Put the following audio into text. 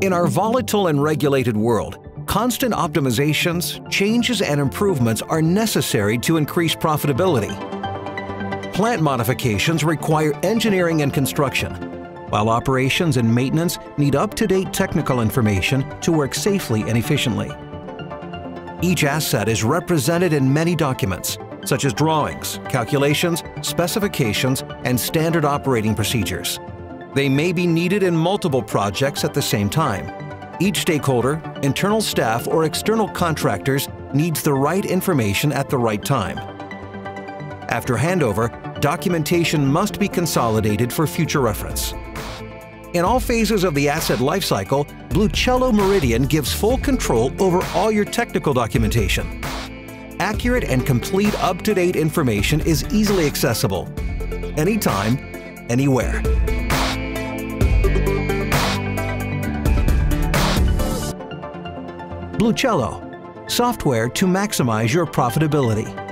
In our volatile and regulated world, constant optimizations, changes, and improvements are necessary to increase profitability. Plant modifications require engineering and construction, while operations and maintenance need up-to-date technical information to work safely and efficiently. Each asset is represented in many documents, such as drawings, calculations, specifications, and standard operating procedures. They may be needed in multiple projects at the same time. Each stakeholder, internal staff, or external contractors needs the right information at the right time. After handover, documentation must be consolidated for future reference. In all phases of the asset lifecycle, BlueCielo Meridian gives full control over all your technical documentation. Accurate and complete up-to-date information is easily accessible, anytime, anywhere. BlueCielo, software to maximize your profitability.